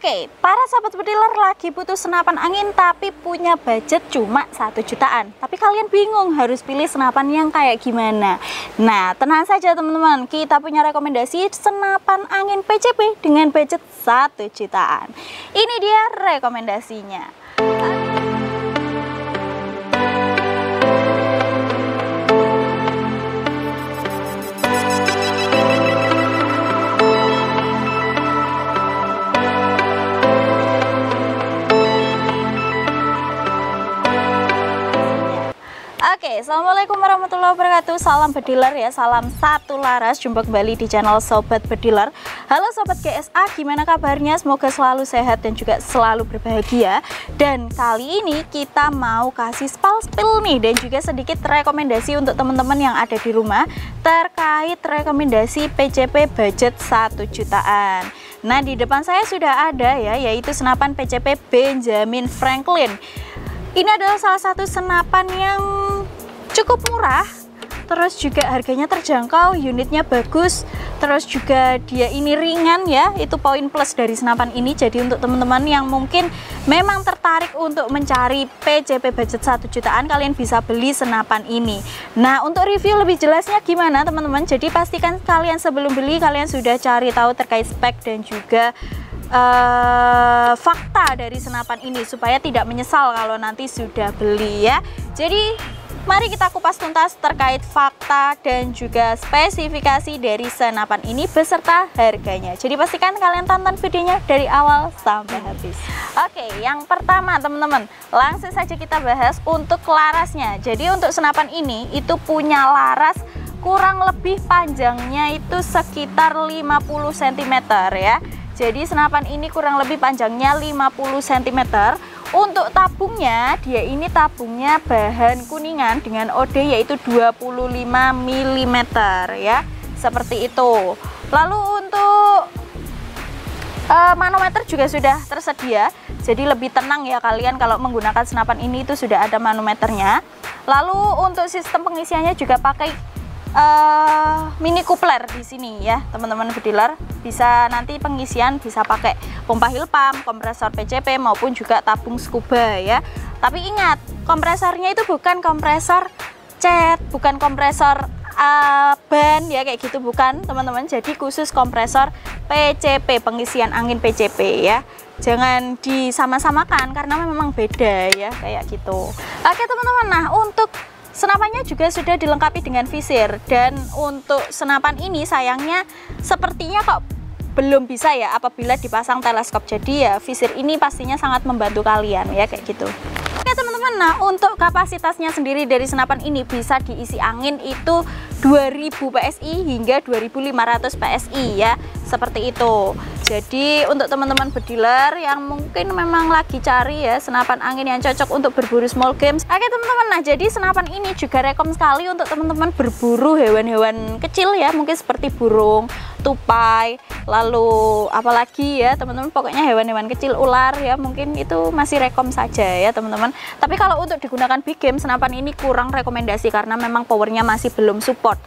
Oke, para sahabat pediler lagi butuh senapan angin tapi punya budget cuma satu jutaan. Tapi kalian bingung harus pilih senapan yang kayak gimana. Nah, tenang saja teman-teman, kita punya rekomendasi senapan angin PCP dengan budget satu jutaan. Ini dia rekomendasinya. Oke, Assalamualaikum warahmatullahi wabarakatuh. Salam bediler ya, salam satu laras. Jumpa kembali di channel Sobat Bediler. Halo Sobat GSA, gimana kabarnya? Semoga selalu sehat dan juga selalu berbahagia. Dan kali ini kita mau kasih spal-spil nih Dan juga sedikit rekomendasi untuk teman-teman yang ada di rumah Terkait rekomendasi PCP budget 1 jutaan. Nah di depan saya sudah ada ya, yaitu senapan PCP Benjamin Franklin. Ini adalah salah satu senapan yang cukup murah. Terus juga harganya terjangkau unitnya bagus. Terus juga dia ini ringan ya itu poin plus dari senapan ini. Jadi untuk teman-teman yang mungkin memang tertarik untuk mencari PCP budget 1 jutaan kalian bisa beli senapan ini. Nah untuk review lebih jelasnya gimana teman-teman? Jadi pastikan kalian sebelum beli kalian sudah cari tahu terkait spek dan juga uh, fakta dari senapan ini supaya tidak menyesal kalau nanti sudah beli ya. Jadi mari kita kupas tuntas terkait fakta dan juga spesifikasi dari senapan ini beserta harganya. Jadi pastikan kalian tonton videonya dari awal sampai habis. Oke yang pertama teman-teman langsung saja kita bahas untuk larasnya. Jadi untuk senapan ini itu punya laras kurang lebih panjangnya itu sekitar 50 cm ya. Jadi senapan ini kurang lebih panjangnya 50 cm. Untuk tabungnya, dia ini tabungnya bahan kuningan dengan OD yaitu 25 mm ya. Seperti itu. Lalu untuk uh, manometer juga sudah tersedia. Jadi lebih tenang ya kalian kalau menggunakan senapan ini itu sudah ada manometernya. Lalu untuk sistem pengisiannya juga pakai uh, mini coupler di sini ya teman-teman bediler bisa nanti pengisian bisa pakai pompa hill pump, kompresor PCP maupun juga tabung scuba ya. Tapi ingat kompresornya itu bukan kompresor cat bukan kompresor uh, ban ya kayak gitu bukan teman-teman. Jadi khusus kompresor PCP pengisian angin PCP ya. Jangan disama-samakan karena memang beda ya kayak gitu. Oke teman-teman. Nah untuk Senapannya juga sudah dilengkapi dengan visir dan untuk senapan ini sayangnya sepertinya kok belum bisa ya apabila dipasang teleskop. Jadi ya visir ini pastinya sangat membantu kalian ya kayak gitu. Nah untuk kapasitasnya sendiri dari senapan ini bisa diisi angin itu 2000 PSI hingga 2500 PSI ya, seperti itu. Jadi untuk teman-teman bediler yang mungkin memang lagi cari ya senapan angin yang cocok untuk berburu small games. Oke teman-teman, nah jadi senapan ini juga rekom sekali untuk teman-teman berburu hewan-hewan kecil ya, mungkin seperti burung, tupai, lalu apalagi ya teman-teman pokoknya hewan-hewan kecil ular ya mungkin itu masih rekom saja ya teman-teman. Tapi kalau untuk digunakan big game senapan ini kurang rekomendasi karena memang powernya masih belum support.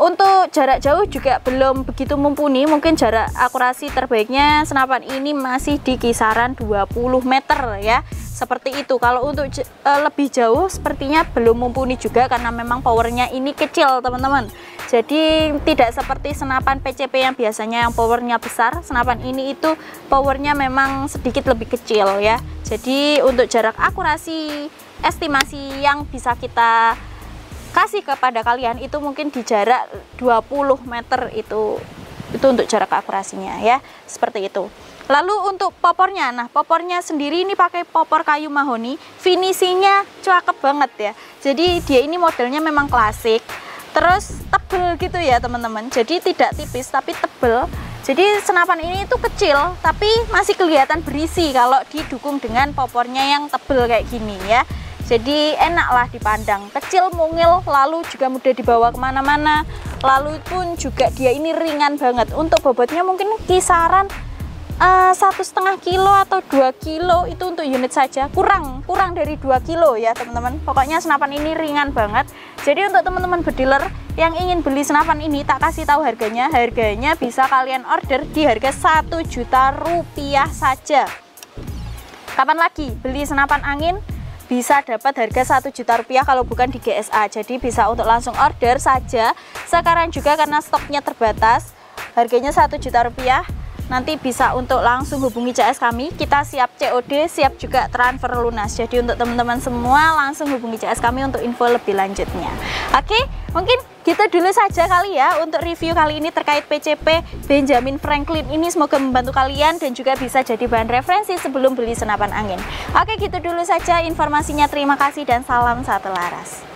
Untuk jarak jauh juga belum begitu mumpuni, mungkin jarak akurasi terbaiknya senapan ini masih di kisaran 20 meter ya. Seperti itu. Kalau untuk uh, lebih jauh sepertinya belum mumpuni juga karena memang powernya ini kecil, teman-teman. Jadi tidak seperti senapan PCP yang biasanya yang powernya besar, senapan ini itu powernya memang sedikit lebih kecil ya. Jadi untuk jarak akurasi estimasi yang bisa kita kasih kepada kalian itu mungkin di jarak 20 meter itu itu untuk jarak akurasinya ya seperti itu lalu untuk popornya nah popornya sendiri ini pakai popor kayu mahoni. Finishingnya cakep banget ya. Jadi dia ini modelnya memang klasik. Terus tebel gitu ya teman-teman. Jadi tidak tipis tapi tebel. Jadi senapan ini itu kecil tapi masih kelihatan berisi kalau didukung dengan popornya yang tebel kayak gini ya. Jadi enaklah dipandang. Kecil mungil lalu juga mudah dibawa ke mana-mana. Lalu pun juga dia ini ringan banget. Untuk bobotnya mungkin kisaran satu setengah kilo atau dua kilo itu untuk unit saja. Kurang kurang dari 2 kilo ya teman-teman. Pokoknya senapan ini ringan banget. Jadi untuk teman-teman bediler yang ingin beli senapan ini tak kasih tahu harganya. Harganya bisa kalian order di harga satu juta rupiah saja. Kapan lagi beli senapan angin? Bisa dapat harga 1 juta rupiah kalau bukan di GSA jadi bisa untuk langsung order saja. Sekarang juga karena stoknya terbatas harganya 1 juta rupiah nanti bisa untuk langsung hubungi CS kami. Kita siap COD siap juga transfer lunas. Jadi untuk teman-teman semua langsung hubungi CS kami untuk info lebih lanjutnya. Oke mungkin gitu dulu saja kali ya untuk review kali ini terkait PCP Benjamin Franklin ini. Semoga membantu kalian dan juga bisa jadi bahan referensi sebelum beli senapan angin. Oke gitu dulu saja informasinya. Terima kasih dan salam satu laras